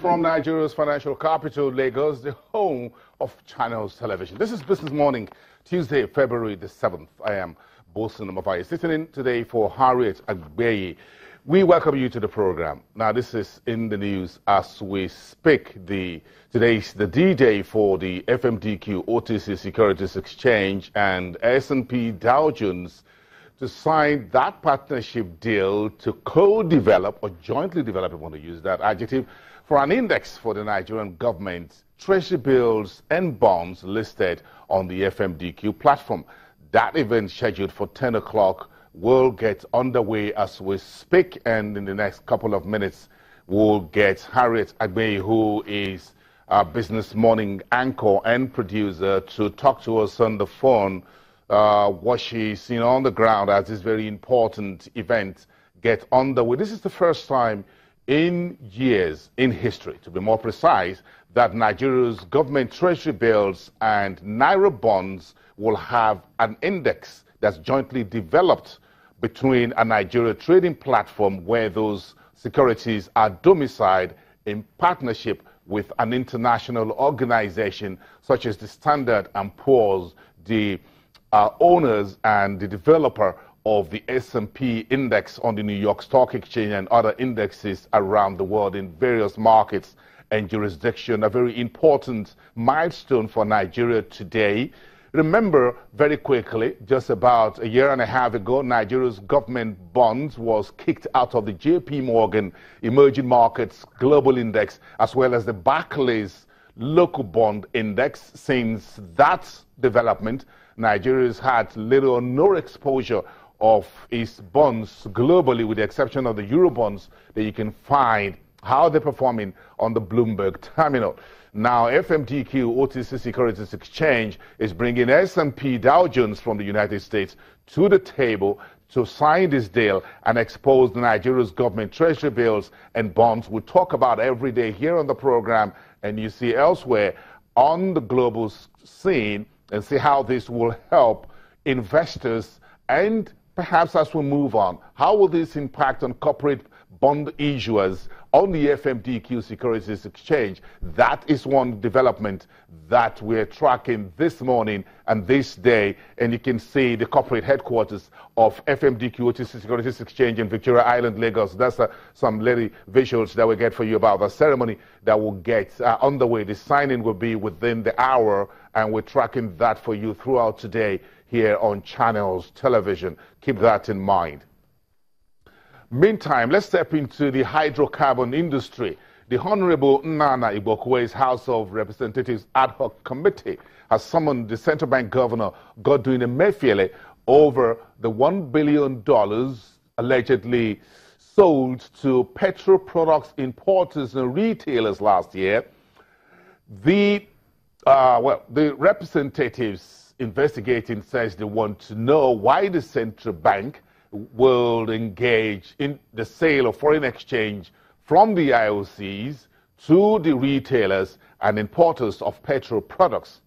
from Nigeria's financial capital, Lagos, the home of Channels Television. This is Business Morning, Tuesday, February the 7th. I am Bosun Mafai, sitting in today for Harriet Agbeyi. We welcome you to the program. Now, this is in the news as we speak. The Today's the D-Day for the FMDQ OTC Securities Exchange and S&P Dow Jones to sign that partnership deal to co-develop or jointly develop, if you want to use that adjective, for an index for the Nigerian government, treasury bills and bonds listed on the FMDQ platform. That event scheduled for 10 o'clock will get underway as we speak, and in the next couple of minutes, we'll get Harriet Agbe, who is a business morning anchor and producer, to talk to us on the phone uh, what she's seen on the ground as this very important event get underway. This is the first time in years, in history, to be more precise, that Nigeria's government treasury bills and Naira bonds will have an index that's jointly developed between a Nigeria trading platform where those securities are domiciled in partnership with an international organization such as the Standard & Poor's, the uh, owners and the developer of the S&P index on the New York Stock Exchange and other indexes around the world in various markets and jurisdictions, a very important milestone for Nigeria today. Remember very quickly, just about a year and a half ago, Nigeria's government bonds was kicked out of the JP Morgan Emerging Markets Global Index as well as the Barclays Local Bond Index. Since that development, Nigeria's had little or no exposure of its bonds globally, with the exception of the euro bonds that you can find how they're performing on the Bloomberg terminal. Now, FMDQ OTC Securities Exchange is bringing S&P Dow Jones from the United States to the table to sign this deal and expose the Nigeria's government treasury bills and bonds. We talk about every day here on the program, and you see elsewhere on the global scene and see how this will help investors and perhaps as we move on, how will this impact on corporate bond issuers on the FMDQ Securities Exchange. That is one development that we're tracking this morning and this day. And you can see the corporate headquarters of FMDQ OTC Securities Exchange in Victoria Island, Lagos. That's uh, some little visuals that we get for you about the ceremony that will get uh, underway. The signing will be within the hour, and we're tracking that for you throughout today here on Channels Television. Keep that in mind. Meantime, let's step into the hydrocarbon industry. The Honorable Nnanna Igbokwe's House of Representatives Ad Hoc Committee has summoned the central bank governor, Godwin Emefiele, over the $1 billion allegedly sold to petrol products importers and retailers last year. The, uh, well, the representatives investigating says they want to know why the central bank will engage in the sale of foreign exchange from the IOCs to the retailers and importers of petrol products.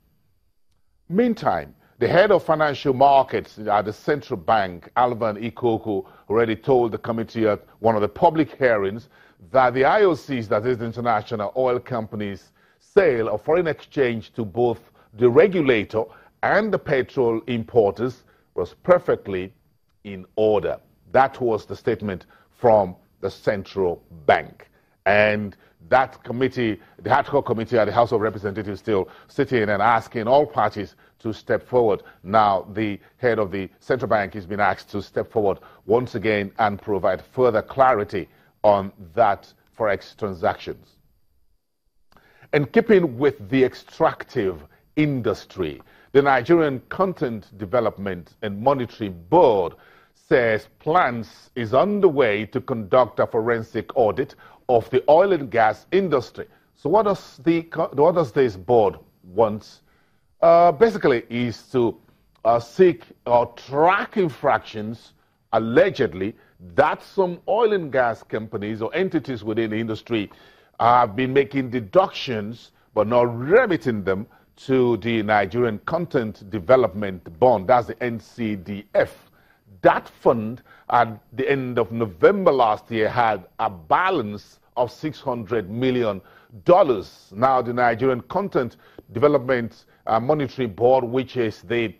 Meantime, the head of financial markets at the central bank, Alvan Ikoku, already told the committee at one of the public hearings that the IOCs, that is the international oil companies, sale of foreign exchange to both the regulator and the petrol importers was perfectly in order. That was the statement from the central bank. And that committee, the hoc committee at the House of Representatives, still sitting and asking all parties to step forward. Now, the head of the central bank has been asked to step forward once again and provide further clarity on that forex transactions. In keeping with the extractive industry, the Nigerian Content Development and Monitoring Board says plans is underway to conduct a forensic audit of the oil and gas industry. So what does, the, what does this board want? Uh, basically is to uh, seek or track infractions allegedly that some oil and gas companies or entities within the industry have been making deductions but not remitting them to the Nigerian Content Development Bond, that's the NCDF. That fund at the end of November last year had a balance of $600 million. Now, the Nigerian Content Development uh, Monitoring Board, which is the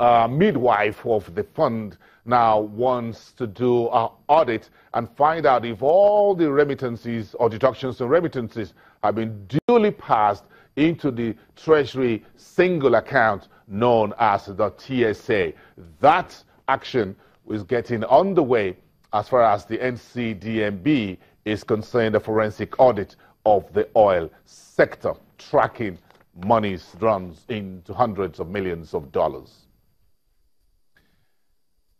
uh, midwife of the fund, now wants to do an audit and find out if all the remittances or deductions and remittances have been duly passed into the Treasury single account known as the TSA. That action is getting underway as far as the NCDMB is concerned, the forensic audit of the oil sector, tracking monies runs into hundreds of millions of dollars.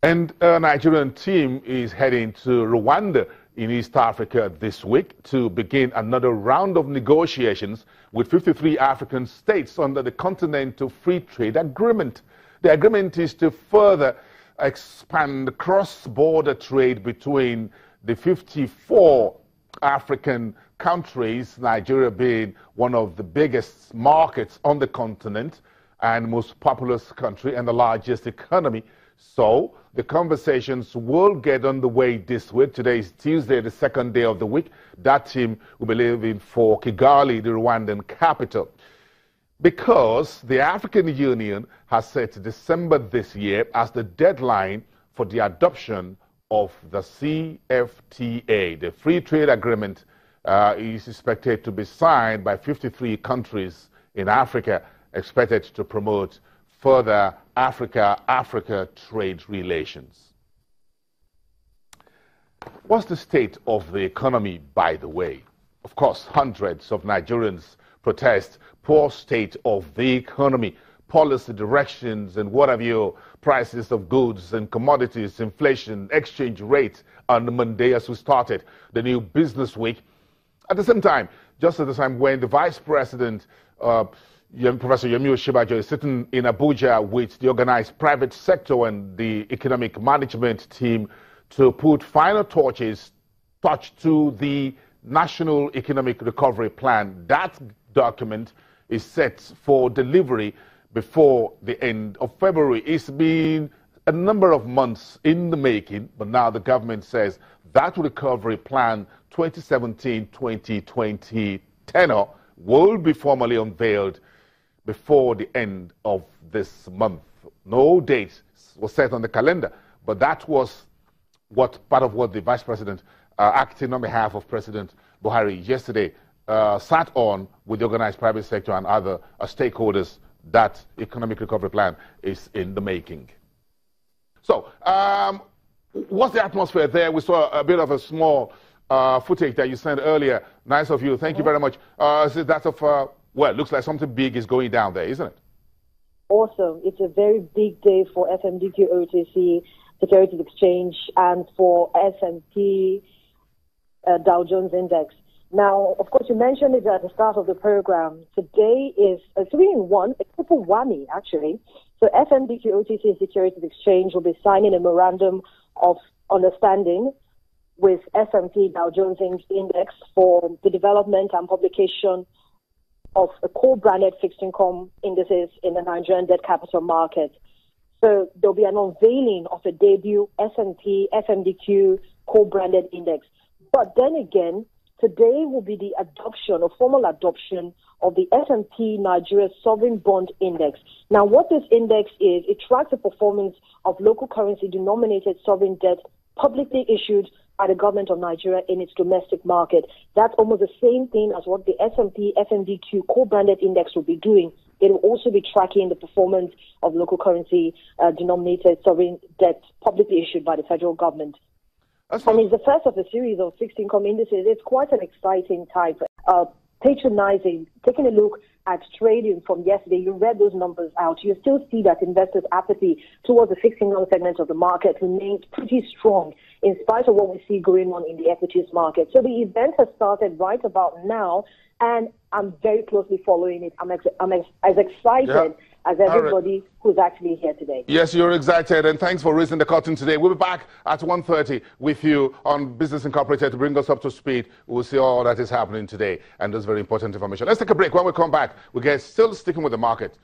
And a Nigerian team is heading to Rwanda in East Africa this week to begin another round of negotiations with 53 African states under the Continental Free Trade Agreement. The agreement is to further expand cross-border trade between the 54 African countries, Nigeria being one of the biggest markets on the continent and most populous country and the largest economy. So the conversations will get underway this week. Today is Tuesday, the second day of the week. That team will be leaving for Kigali, the Rwandan capital. Because the African Union has set December this year as the deadline for the adoption of the CFTA, the Free Trade Agreement uh, is expected to be signed by 53 countries in Africa, expected to promote further Africa-Africa trade relations. What's the state of the economy, by the way? Of course, hundreds of Nigerians protest poor state of the economy, policy directions, and what have you, prices of goods and commodities, inflation, exchange rate on Monday as we started the new business week. At the same time, just at the time when the vice president, uh, Professor Yemi Osinbajo, is sitting in Abuja with the organized private sector and the economic management team to put final touches touch to the National Economic Recovery Plan. That document is set for delivery before the end of February. It's been a number of months in the making, but now the government says that recovery plan 2017-2020 tenor will be formally unveiled before the end of this month. No date was set on the calendar, but that was what part of what the vice president, uh, acting on behalf of President Buhari yesterday, uh, sat on with the organized private sector and other uh, stakeholders that economic recovery plan is in the making. So, um, what's the atmosphere there? We saw a bit of a small uh, footage that you sent earlier. Nice of you. Thank you very much. Uh, is that of, uh, well, looks like something big is going down there, isn't it? Awesome. It's a very big day for FMDQ OTC Securities Exchange and for S&P uh, Dow Jones Index. Now, of course, you mentioned it at the start of the program. Today is a three in one, a triple whammy, actually. So FMDQ OTC Securities Exchange will be signing a memorandum of understanding with S&P Dow Jones Index for the development and publication of a co-branded fixed income indices in the Nigerian debt capital market. So there'll be an unveiling of a debut S&P FMDQ co-branded index. But then again, Today will be the adoption or formal adoption of the S&P Nigeria Sovereign Bond Index. Now, what this index is, it tracks the performance of local currency denominated sovereign debt publicly issued by the government of Nigeria in its domestic market. That's almost the same thing as what the S&P FMDQ co-branded index will be doing. It will also be tracking the performance of local currency uh, denominated sovereign debt publicly issued by the federal government. That's and it's the first of a series of fixed income indices. It's quite an exciting time. Uh, patronizing, taking a look at trading from yesterday, you read those numbers out. You still see that investors' apathy towards the fixed income segment of the market remains pretty strong in spite of what we see going on in the equities market. So the event has started right about now, and I'm very closely following it. I'm, ex- I'm ex- as excited. Yeah as everybody right. who's actually here today. Yes, you're excited, and thanks for raising the curtain today. We'll be back at 1.30 with you on Business Incorporated to bring us up to speed. We'll see all that is happening today, and this very important information. Let's take a break. When we come back, we get still sticking with the market.